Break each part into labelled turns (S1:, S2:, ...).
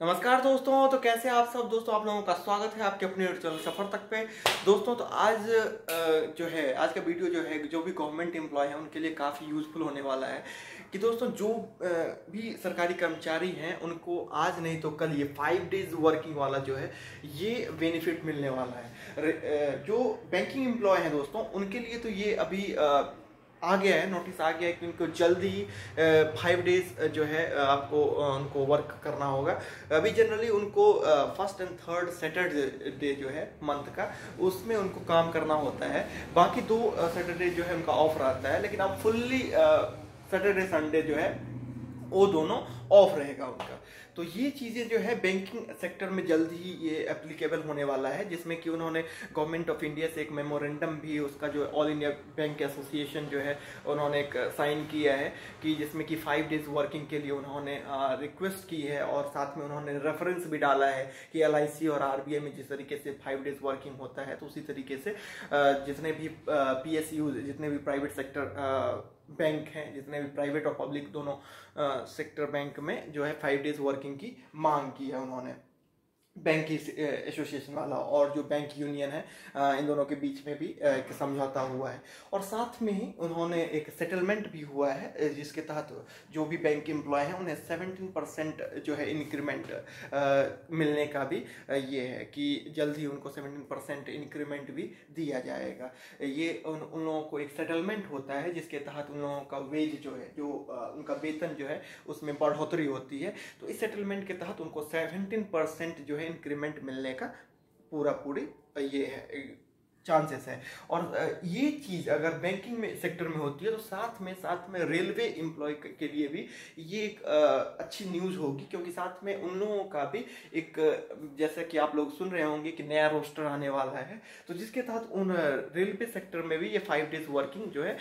S1: नमस्कार दोस्तों तो कैसे आप सब? दोस्तों, आप लोगों का स्वागत है आपके अपने चैनल सफ़र तक पे। दोस्तों तो आज जो है, आज का वीडियो जो है, जो भी गवर्नमेंट एम्प्लॉय है, उनके लिए काफ़ी यूजफुल होने वाला है कि दोस्तों, जो भी सरकारी कर्मचारी हैं, उनको आज नहीं तो कल ये फाइव डेज़ वर्किंग वाला जो है, ये बेनिफिट मिलने वाला है। जो बैंकिंग एम्प्लॉय हैं दोस्तों, उनके लिए तो ये अभी आ गया है नोटिस आ गया है कि उनको जल्द ही फाइव डेज़ जो है आपको उनको वर्क करना होगा। अभी जनरली उनको first and third Saturday day जो है मंथ का, उसमें उनको काम करना होता है। बाकी दो सैटरडे जो है, उनका ऑफ़ रहता है, लेकिन अब फुल्ली सैटरडे संडे जो है वो दोनों ऑफ़ रहेगा उनका। तो ये चीज़ें जो है बैंकिंग सेक्टर में जल्द ही ये एप्लीकेबल होने वाला है, जिसमें कि उन्होंने गवर्नमेंट ऑफ़ इंडिया से एक मेमोरेंडम भी उसका जो ऑल इंडिया बैंक एसोसिएशन जो है उन्होंने एक साइन किया है कि जिसमें कि फाइव डेज़ वर्किंग के लिए उन्होंने रिक्वेस्ट की है और साथ में उन्होंने रेफरेंस भी डाला है कि LIC और RBI में जिस तरीके से फाइव डेज़ वर्किंग होता है तो उसी तरीके से जितने भी पी जितने भी प्राइवेट सेक्टर बैंक हैं, जितने भी प्राइवेट और पब्लिक दोनों सेक्टर बैंक में जो है फाइव डेज़ वर्किंग की मांग की है उन्होंने। बैंक एसोसिएशन वाला और जो बैंक यूनियन है इन दोनों के बीच में भी एक समझौता हुआ है। और साथ में ही उन्होंने एक सेटलमेंट भी हुआ है जिसके तहत जो भी बैंक एम्प्लॉय हैं, उन्हें सेवेंटीन परसेंट जो है इंक्रीमेंट मिलने का भी ये है कि जल्द ही उनको सेवेंटीन परसेंट इंक्रीमेंट भी दिया जाएगा। ये उन उन लोगों को एक सेटलमेंट होता है, जिसके तहत उन लोगों का वेज जो है, जो उनका वेतन जो है, उसमें बढ़ोतरी होती है। तो इस सेटलमेंट के तहत उनको सेवेंटीन परसेंट जो है इंक्रीमेंट मिलने का पूरा पूरी ये है चांसेस है। और ये चीज़ अगर बैंकिंग में सेक्टर में होती है तो साथ में साथ में रेलवे एम्प्लॉय के लिए भी ये एक अच्छी न्यूज़ होगी, क्योंकि साथ में उन लोगों का भी एक जैसा कि आप लोग सुन रहे होंगे कि नया रोस्टर आने वाला है तो जिसके तहत उन रेलवे सेक्टर में भी ये फाइव डेज़ वर्किंग जो है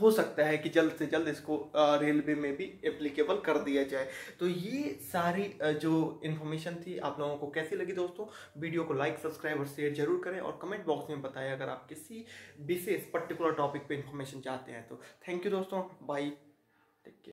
S1: हो सकता है कि जल्द से जल्द इसको रेलवे में भी एप्लीकेबल कर दिया जाए। तो ये सारी जो इन्फॉर्मेशन थी आप लोगों को कैसी लगी दोस्तों? वीडियो को लाइक सब्सक्राइब और शेयर ज़रूर करें और कमेंट बॉक्स में बताएँ अगर आप किसी विशेष पर्टिकुलर टॉपिक पे इन्फॉर्मेशन चाहते हैं तो। थैंक यू दोस्तों। Bye take care